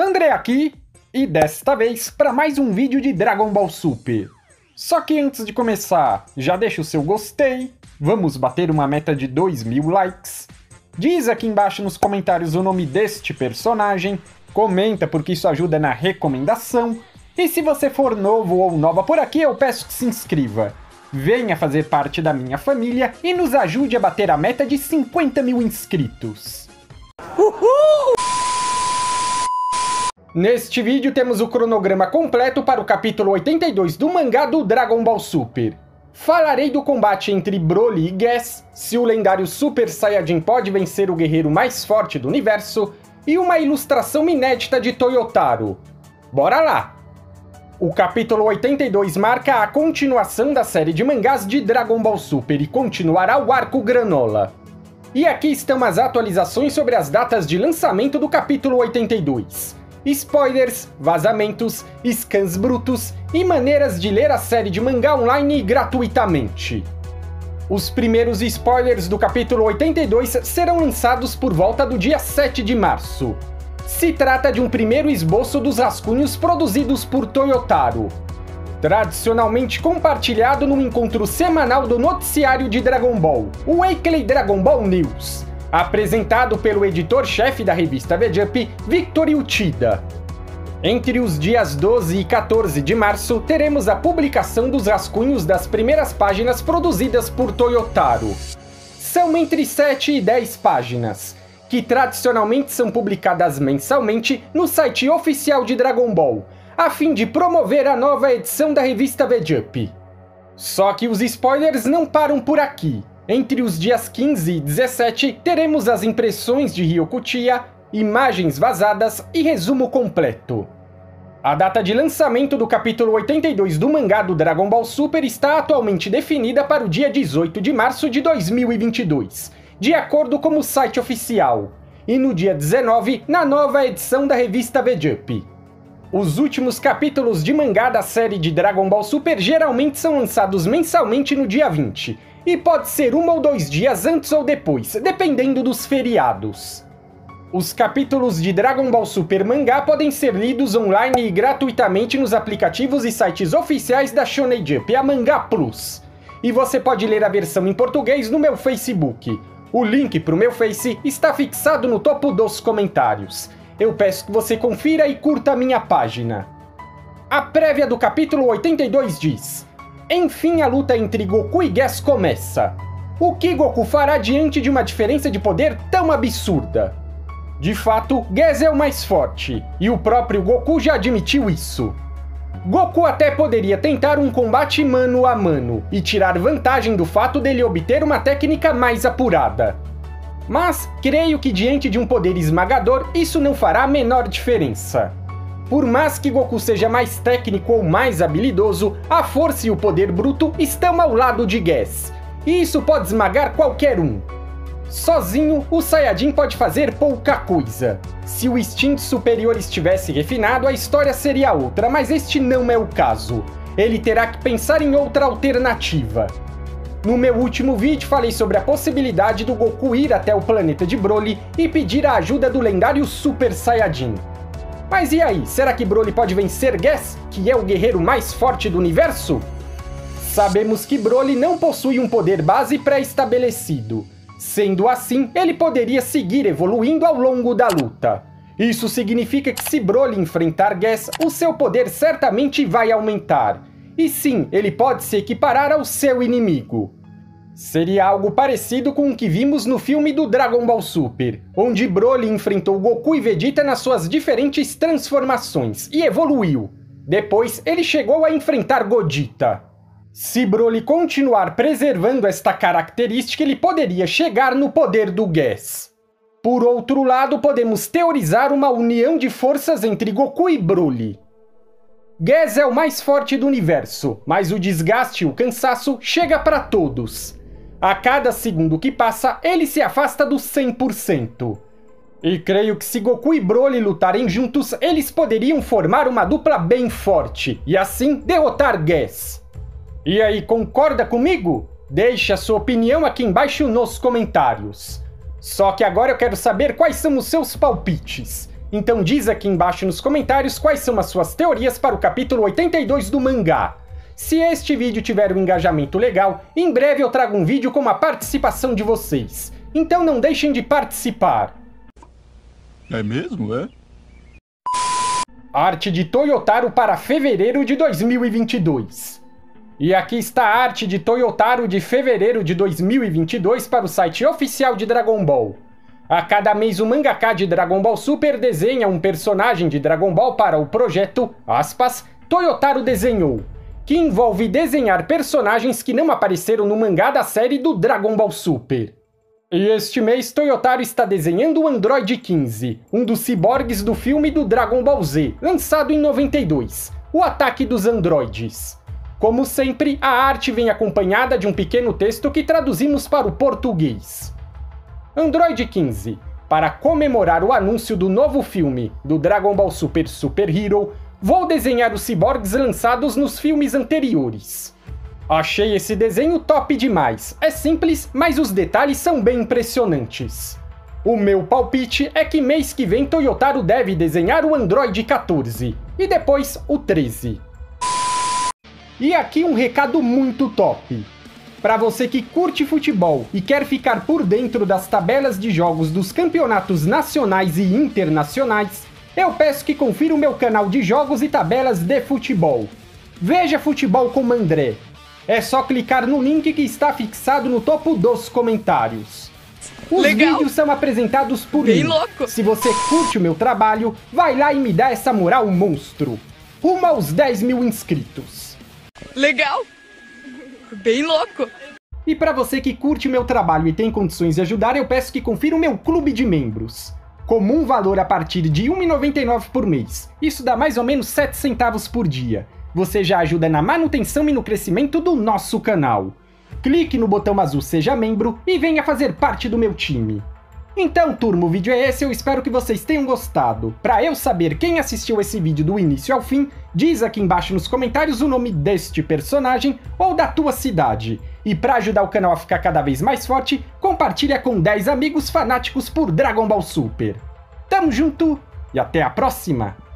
André aqui, e desta vez para mais um vídeo de Dragon Ball Super. Só que antes de começar, já deixa o seu gostei, vamos bater uma meta de 2 mil likes. Diz aqui embaixo nos comentários o nome deste personagem, comenta porque isso ajuda na recomendação, e se você for novo ou nova por aqui, eu peço que se inscreva. Venha fazer parte da minha família e nos ajude a bater a meta de 50 mil inscritos. Uhul! Neste vídeo temos o cronograma completo para o capítulo 82 do mangá do Dragon Ball Super. Falarei do combate entre Broly e Gas, se o lendário Super Saiyajin pode vencer o guerreiro mais forte do universo, e uma ilustração inédita de Toyotaro. Bora lá! O capítulo 82 marca a continuação da série de mangás de Dragon Ball Super e continuará o arco Granola. E aqui estão as atualizações sobre as datas de lançamento do capítulo 82 spoilers, vazamentos, scans brutos e maneiras de ler a série de mangá online gratuitamente. Os primeiros spoilers do capítulo 82 serão lançados por volta do dia 7 de março. Se trata de um primeiro esboço dos rascunhos produzidos por Toyotaro, tradicionalmente compartilhado no encontro semanal do noticiário de Dragon Ball, o Weekly Dragon Ball News apresentado pelo editor-chefe da revista VJump, Victor Uchida. Entre os dias 12 e 14 de março, teremos a publicação dos rascunhos das primeiras páginas produzidas por Toyotaro. São entre 7 e 10 páginas, que tradicionalmente são publicadas mensalmente no site oficial de Dragon Ball, a fim de promover a nova edição da revista VJump. Só que os spoilers não param por aqui. Entre os dias 15 e 17, teremos as impressões de Ryokutia, imagens vazadas e resumo completo. A data de lançamento do capítulo 82 do mangá do Dragon Ball Super está atualmente definida para o dia 18 de março de 2022, de acordo com o site oficial, e no dia 19 na nova edição da revista V-Jump. Os últimos capítulos de mangá da série de Dragon Ball Super geralmente são lançados mensalmente no dia 20, e pode ser um ou dois dias antes ou depois, dependendo dos feriados. Os capítulos de Dragon Ball Super Mangá podem ser lidos online e gratuitamente nos aplicativos e sites oficiais da Shonen Jump, a Mangá Plus. E você pode ler a versão em português no meu Facebook. O link para o meu Face está fixado no topo dos comentários. Eu peço que você confira e curta a minha página. A prévia do capítulo 82 diz: enfim, a luta entre Goku e Gas começa. O que Goku fará diante de uma diferença de poder tão absurda? De fato, Gas é o mais forte, e o próprio Goku já admitiu isso. Goku até poderia tentar um combate mano a mano e tirar vantagem do fato dele obter uma técnica mais apurada. Mas creio que diante de um poder esmagador, isso não fará a menor diferença. Por mais que Goku seja mais técnico ou mais habilidoso, a força e o poder bruto estão ao lado de Gas. E isso pode esmagar qualquer um. Sozinho, o Saiyajin pode fazer pouca coisa. Se o instinto superior estivesse refinado, a história seria outra, mas este não é o caso. Ele terá que pensar em outra alternativa. No meu último vídeo falei sobre a possibilidade do Goku ir até o planeta de Broly e pedir a ajuda do lendário Super Saiyajin. Mas e aí, será que Broly pode vencer Gas, que é o guerreiro mais forte do universo? Sabemos que Broly não possui um poder base pré-estabelecido. Sendo assim, ele poderia seguir evoluindo ao longo da luta. Isso significa que se Broly enfrentar Gas, o seu poder certamente vai aumentar. E sim, ele pode se equiparar ao seu inimigo. Seria algo parecido com o que vimos no filme do Dragon Ball Super, onde Broly enfrentou Goku e Vegeta nas suas diferentes transformações e evoluiu. Depois, ele chegou a enfrentar Godita. Se Broly continuar preservando esta característica, ele poderia chegar no poder do Gas. Por outro lado, podemos teorizar uma união de forças entre Goku e Broly. Gas é o mais forte do universo, mas o desgaste e o cansaço chega para todos. A cada segundo que passa, ele se afasta do 100%. E creio que se Goku e Broly lutarem juntos, eles poderiam formar uma dupla bem forte e assim derrotar Gas. E aí, concorda comigo? Deixe a sua opinião aqui embaixo nos comentários. Só que agora eu quero saber quais são os seus palpites. Então diz aqui embaixo nos comentários quais são as suas teorias para o capítulo 82 do mangá. Se este vídeo tiver um engajamento legal, em breve eu trago um vídeo com a participação de vocês. Então não deixem de participar. É mesmo, é? Arte de Toyotaro para fevereiro de 2022. E aqui está a arte de Toyotaro de fevereiro de 2022 para o site oficial de Dragon Ball. A cada mês o mangaka de Dragon Ball Super desenha um personagem de Dragon Ball para o projeto, aspas, Toyotaro desenhou, que envolve desenhar personagens que não apareceram no mangá da série do Dragon Ball Super. E este mês Toyotaro está desenhando o Android 15, um dos ciborgues do filme do Dragon Ball Z, lançado em 92, O Ataque dos Androides. Como sempre, a arte vem acompanhada de um pequeno texto que traduzimos para o português. Android 15. Para comemorar o anúncio do novo filme do Dragon Ball Super Super Hero, vou desenhar os ciborgues lançados nos filmes anteriores. Achei esse desenho top demais. É simples, mas os detalhes são bem impressionantes. O meu palpite é que mês que vem Toyotaro deve desenhar o Android 14 e depois o 13. E aqui um recado muito top. Para você que curte futebol e quer ficar por dentro das tabelas de jogos dos campeonatos nacionais e internacionais, eu peço que confira o meu canal de jogos e tabelas de futebol. Veja Futebol com André. É só clicar no link que está fixado no topo dos comentários. Os Legal. vídeos são apresentados por Bem mim. louco. Se você curte o meu trabalho, vai lá e me dá essa moral monstro. Rumo aos 10 mil inscritos. Legal. Bem louco. E para você que curte meu trabalho e tem condições de ajudar, eu peço que confira o meu clube de membros. Comum valor a partir de R$ 1,99 por mês. Isso dá mais ou menos 7 centavos por dia. Você já ajuda na manutenção e no crescimento do nosso canal. Clique no botão azul Seja Membro e venha fazer parte do meu time. Então, turma, o vídeo é esse, eu espero que vocês tenham gostado. Para eu saber quem assistiu esse vídeo do início ao fim, diz aqui embaixo nos comentários o nome deste personagem ou da tua cidade. E para ajudar o canal a ficar cada vez mais forte, compartilha com 10 amigos fanáticos por Dragon Ball Super. Tamo junto e até a próxima!